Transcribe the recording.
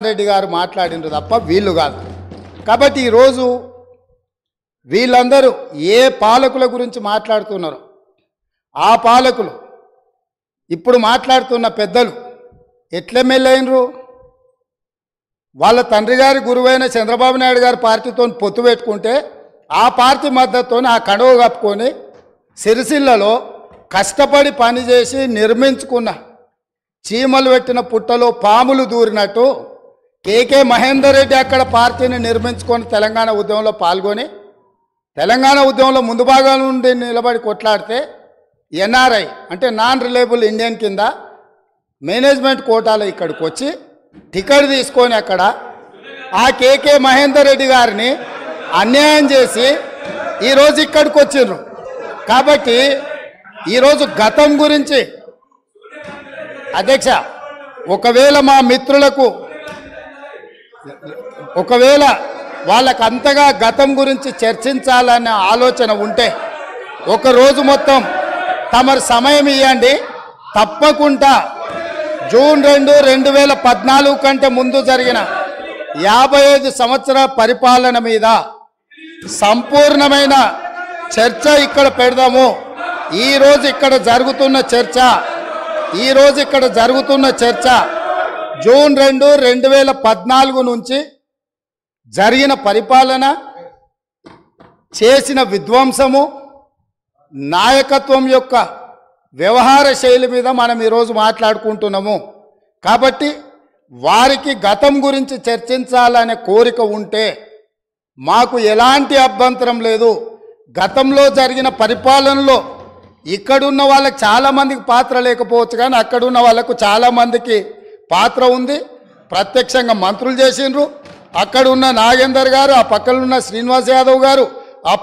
రెడ్డి గారు మాట్లాడినారు తప్ప వీళ్ళు కాదు. కాబట్టి ఈరోజు వీళ్ళందరూ ఏ పాలకుల గురించి మాట్లాడుతున్నారో ఆ పాలకులు ఇప్పుడు మాట్లాడుతున్న పెద్దలు ఎట్లెమ్మెల్యేనరు వాళ్ళ తండ్రి గారి గురువైన చంద్రబాబు నాయుడు గారి పార్టీతో పొత్తు పెట్టుకుంటే ఆ పార్టీ మద్దతుతో ఆ కడువ కప్పుకొని సిరిసిల్లలో కష్టపడి పనిచేసి నిర్మించుకున్న చీమలు పెట్టిన పుట్టలో పాములు దూరినట్టు కేకే మహేందర్ రెడ్డి అక్కడ పార్టీని నిర్మించుకొని తెలంగాణ ఉద్యమంలో పాల్గొని తెలంగాణ ఉద్యమంలో ముందు భాగం నుండి నిలబడి కొట్లాడితే ఎన్ఆర్ఐ అంటే నాన్ రిలయబుల్ ఇండియన్ కింద మేనేజ్మెంట్ కోటాలో ఇక్కడికి వచ్చి టికెట్ తీసుకొని అక్కడ ఆ కేకే మహేందర్ రెడ్డి గారిని అన్యాయం చేసి ఈరోజు ఇక్కడికి వచ్చిండ్రు కాబట్టి ఈరోజు గతం గురించి అధ్యక్ష ఒకవేళ మా మిత్రులకు ఒకవేళ వాళ్ళకు అంతగా గతం గురించి చర్చించాలనే ఆలోచన ఉంటే ఒకరోజు మొత్తం తమరు సమయం ఇవ్వండి తప్పకుండా జూన్ రెండు రెండు వేల పద్నాలుగు కంటే ముందు జరిగిన యాభై ఐదు సంవత్సరాల పరిపాలన మీద సంపూర్ణమైన చర్చ ఇక్కడ పెడదాము. ఈరోజు ఇక్కడ జరుగుతున్న చర్చ ఈరోజు ఇక్కడ జరుగుతున్న చర్చ జూన్ రెండు రెండు వేల పద్నాలుగు నుంచి జరిగిన పరిపాలన చేసిన విధ్వంసము నాయకత్వం యొక్క వ్యవహార శైలి మీద మనం ఈరోజు మాట్లాడుకుంటున్నాము. కాబట్టి వారికి గతం గురించి చర్చించాలనే కోరిక ఉంటే మాకు ఎలాంటి అభ్యంతరం లేదు. గతంలో జరిగిన పరిపాలనలో ఇక్కడున్న వాళ్ళకి చాలామందికి పాత్ర లేకపోవచ్చు కానీ అక్కడున్న వాళ్ళకు చాలామందికి పాత్ర ఉంది. ప్రత్యక్షంగా మంత్రులు చేసిండ్రు. అక్కడ ఉన్న నాగేందర్ గారు ఆ పక్కన ఉన్న శ్రీనివాస్ యాదవ్ గారు